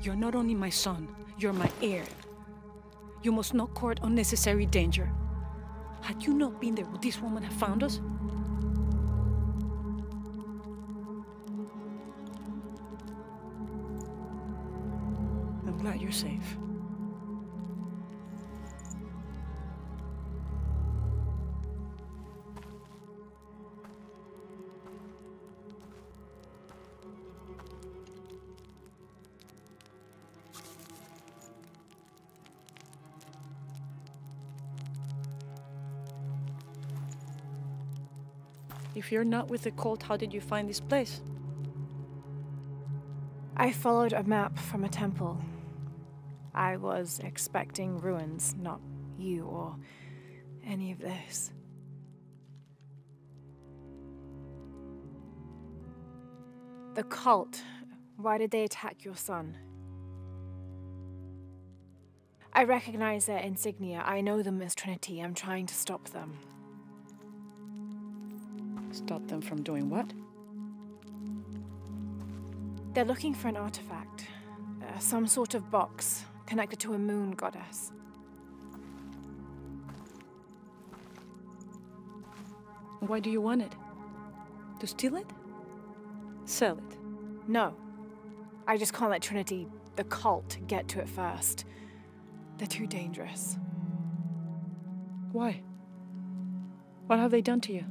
You're not only my son, you're my heir. You must not court unnecessary danger. Had you not been there, would this woman have found us? I'm glad you're safe. If you're not with the cult, how did you find this place? I followed a map from a temple. I was expecting ruins, not you or any of this. The cult. Why did they attack your son? I recognize their insignia. I know them as Trinity. I'm trying to stop them. Stop them from doing what? They're looking for an artifact. Uh, some sort of box connected to a moon goddess. Why do you want it? To steal it? Sell it? No. I just can't let Trinity, the cult, get to it first. They're too dangerous. Why? What have they done to you?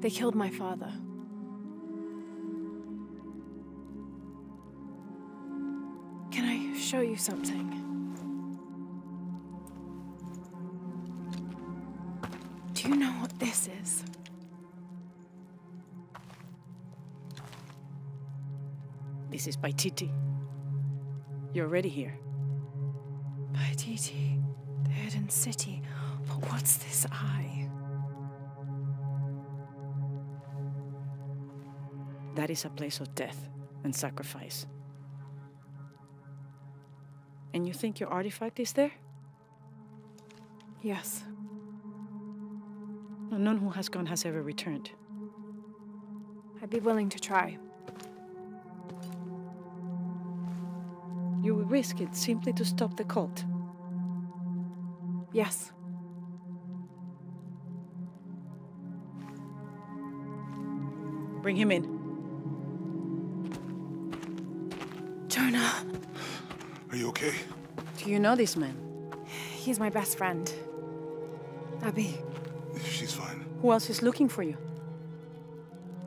They killed my father. Can I show you something? Do you know what this is? This is Paititi. You're already here. Paititi, the hidden city. But what's this eye? That is a place of death and sacrifice. And you think your artifact is there? Yes. No, none who has gone has ever returned. I'd be willing to try. You would risk it simply to stop the cult. Yes. Bring him in. Are you okay? Do you know this man? He's my best friend. Abby, She's fine. Who else is looking for you?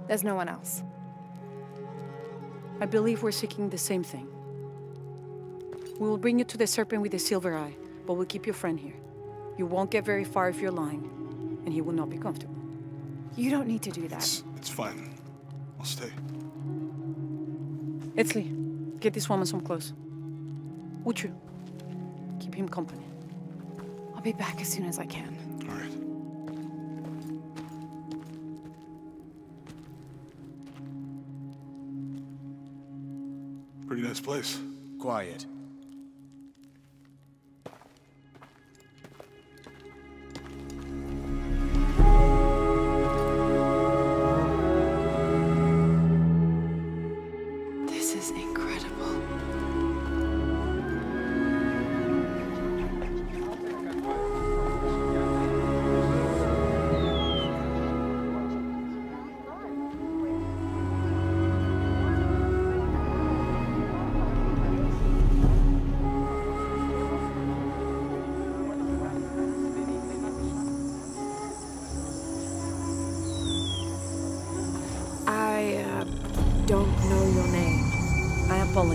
there's no one else. I believe we're seeking the same thing. We will bring you to the serpent with the silver eye, but we'll keep your friend here. You won't get very far if you're lying, and he will not be comfortable. You don't need to do that. It's, it's fine. I'll stay. Etzli, get this woman some clothes. Uchu, keep him company. I'll be back as soon as I can. All right. Pretty nice place. Quiet. This is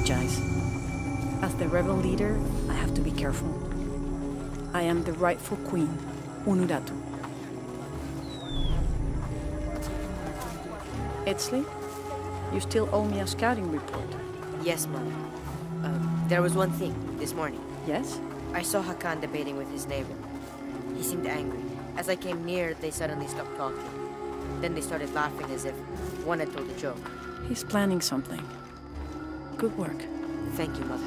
apologize. As the rebel leader, I have to be careful. I am the rightful queen, Unuratu. Etzli, you still owe me a scouting report. Yes, Mother. Um, there was one thing this morning. Yes? I saw Hakan debating with his neighbor. He seemed angry. As I came near, they suddenly stopped talking. Then they started laughing as if one had told a joke. He's planning something. Good work. Thank you, Mother.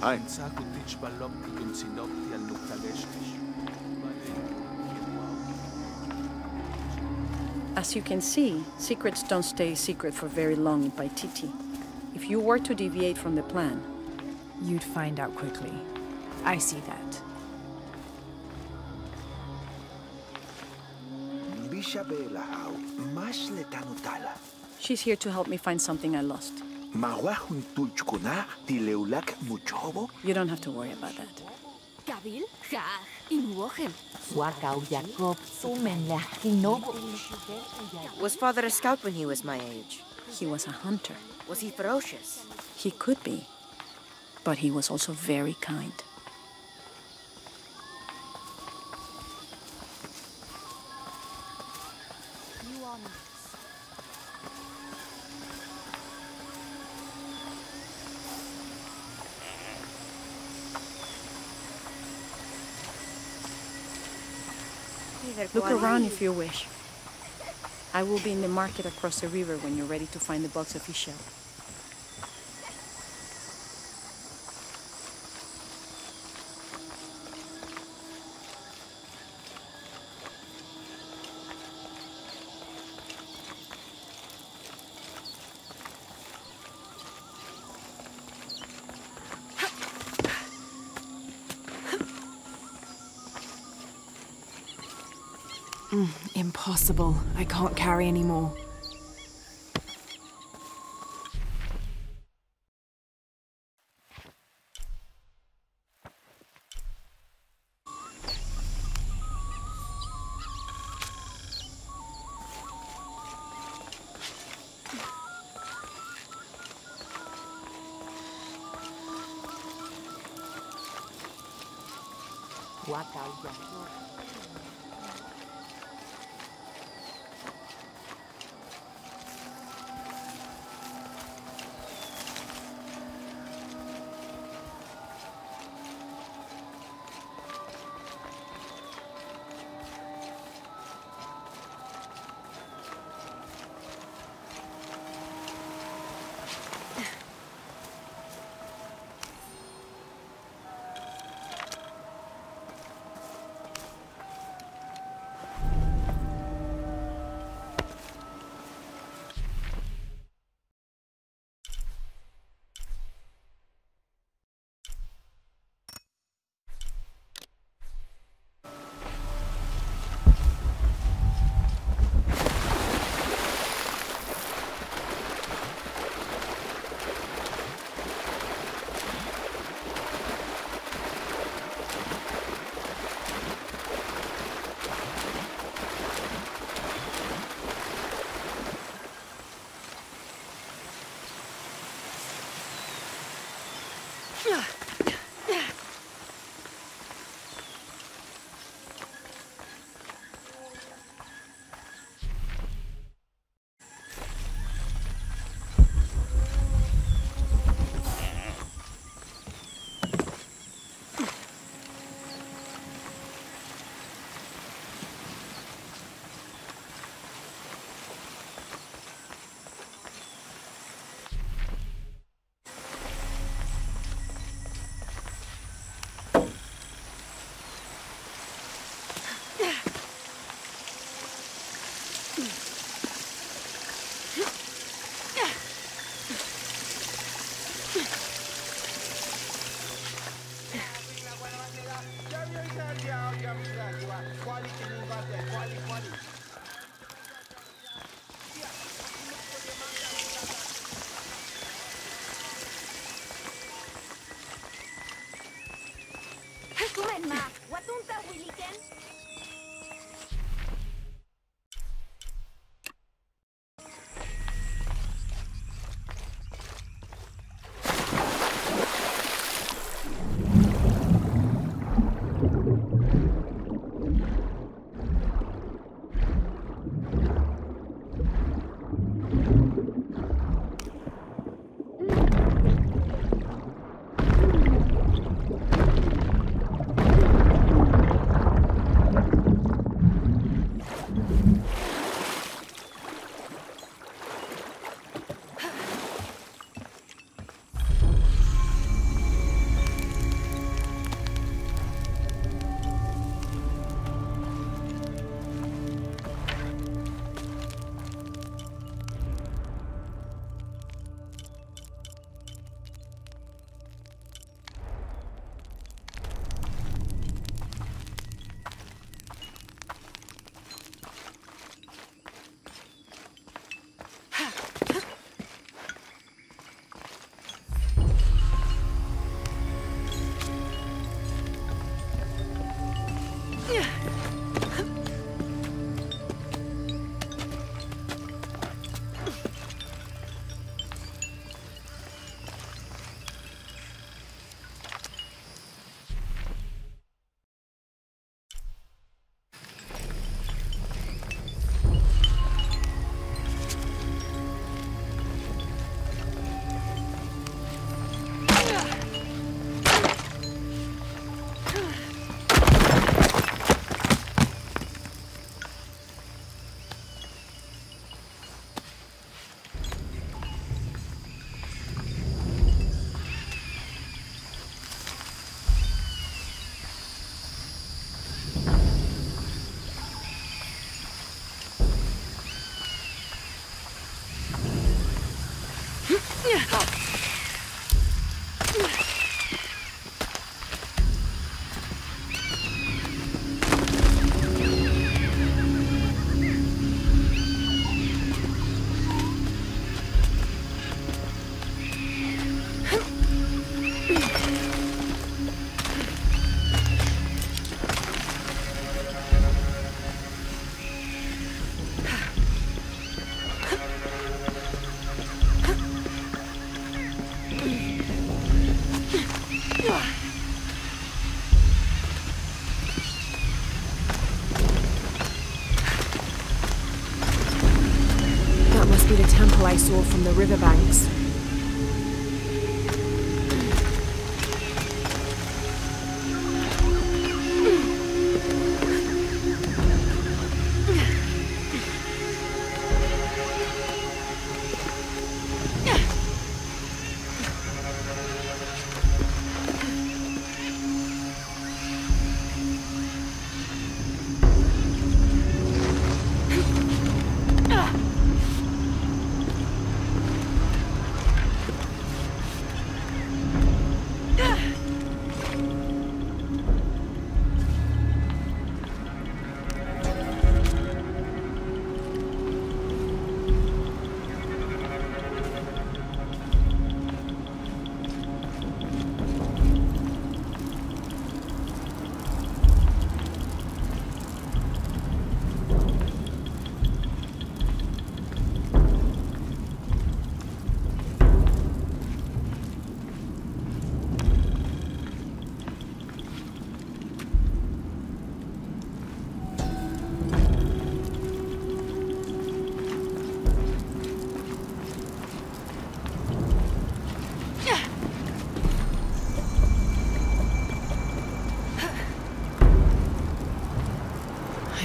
Hi. As you can see, secrets don't stay secret for very long in Paititi. If you were to deviate from the plan, You'd find out quickly. I see that. She's here to help me find something I lost. Mawahun tulchkuna, tileulak muchobo. You don't have to worry about that. Gabil? Ja, inuohem. Wakau Jacob sumen. Was father a scout when he was my age? He was a hunter. Was he ferocious? He could be, but he was also very kind. Look around if you wish. I will be in the market across the river when you're ready to find the box of Ix Chel. Impossible. I can't carry anymore. Wakau Jacob. be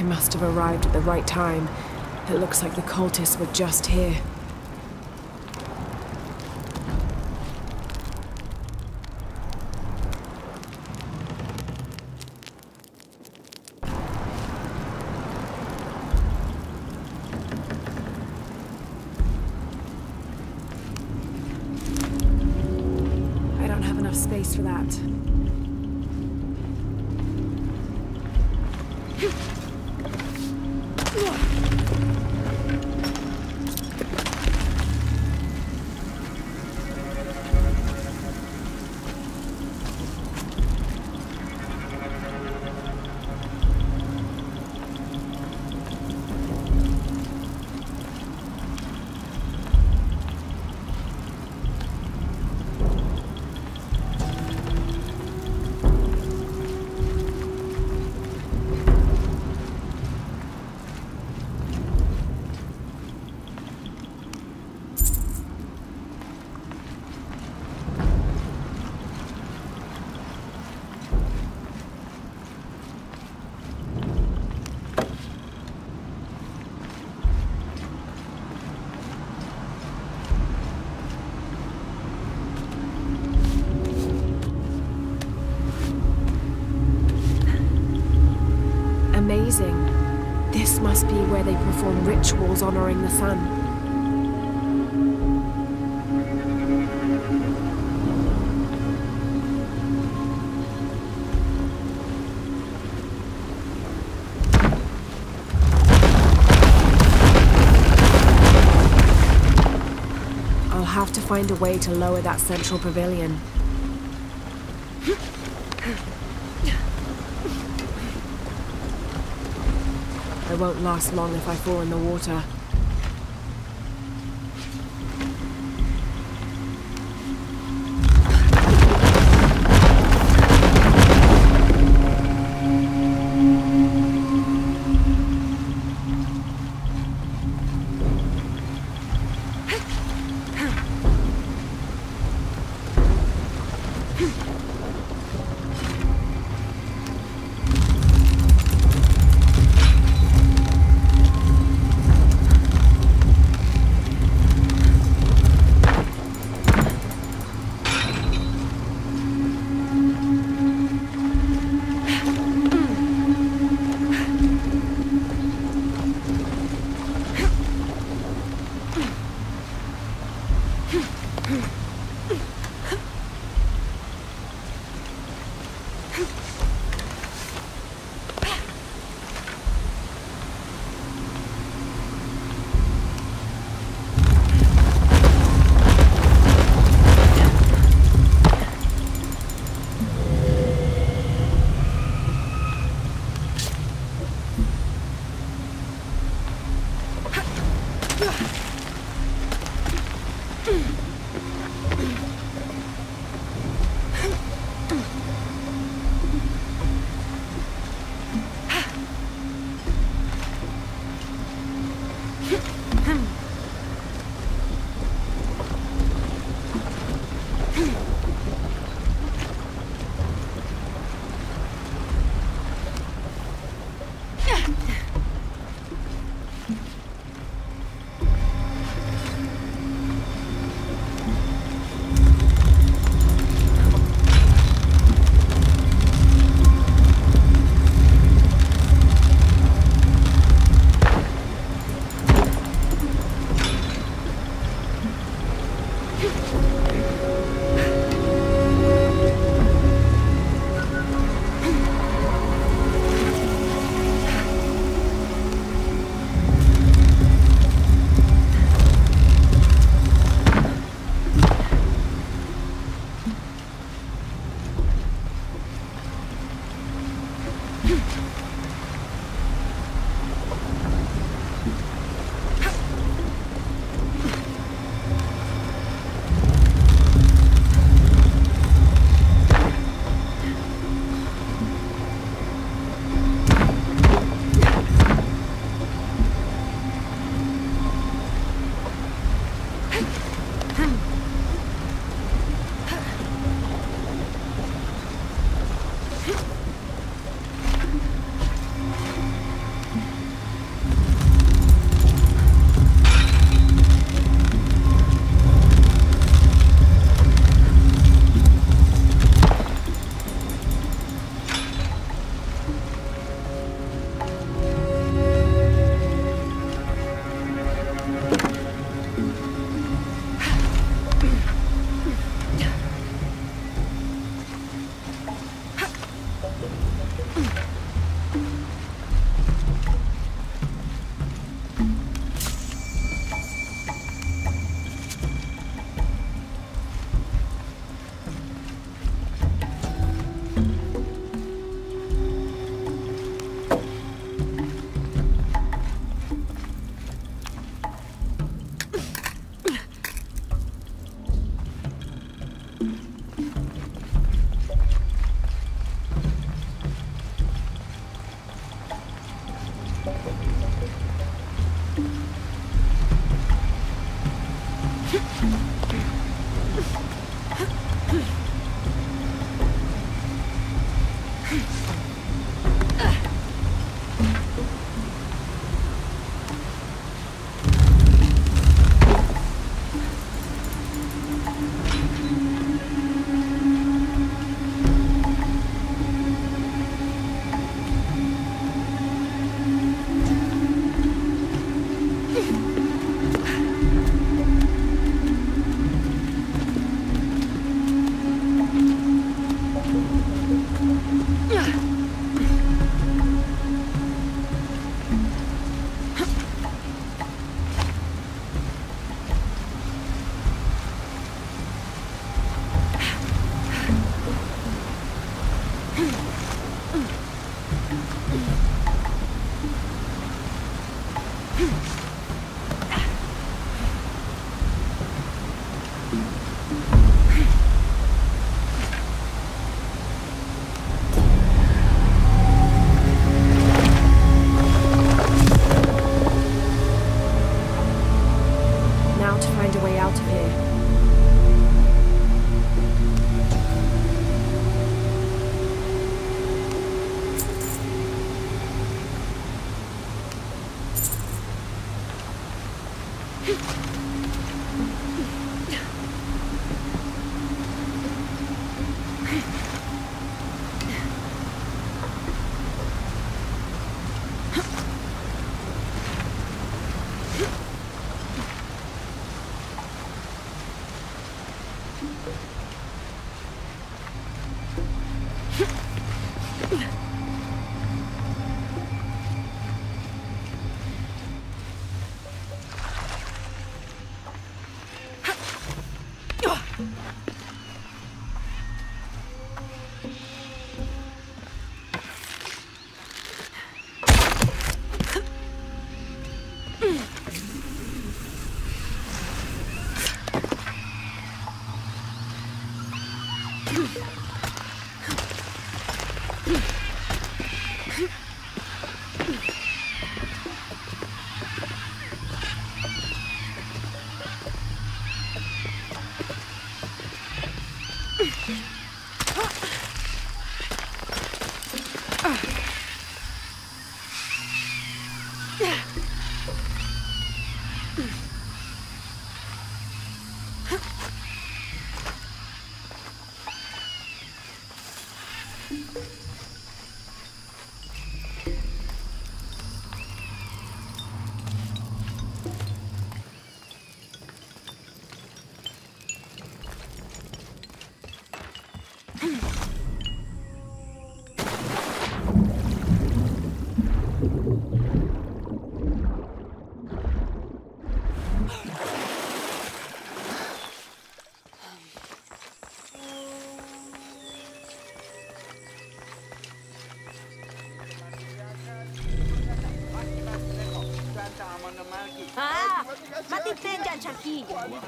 must have arrived at the right time. It looks like the cultists were just here. I don't have enough space for that. Perform rituals honoring the sun. I'll have to find a way to lower that central pavilion. Won't last long if I fall in the water.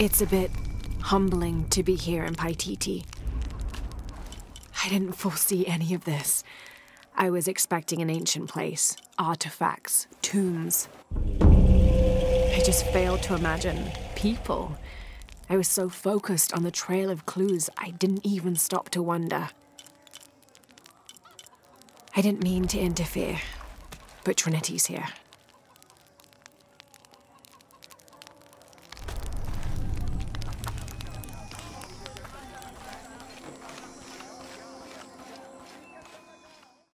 It's a bit humbling to be here in Paititi. I didn't foresee any of this. I was expecting an ancient place, artifacts, tombs. I just failed to imagine people. I was so focused on the trail of clues, I didn't even stop to wonder. I didn't mean to interfere, but Trinity's here.